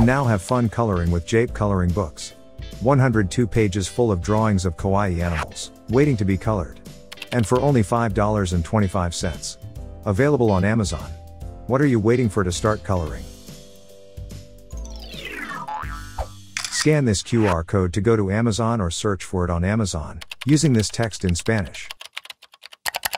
And now have fun coloring with Jape Coloring Books. 102 pages full of drawings of kawaii animals, waiting to be colored. And for only $5.25. Available on Amazon. What are you waiting for to start coloring? Scan this QR code to go to Amazon or search for it on Amazon, using this text in Spanish.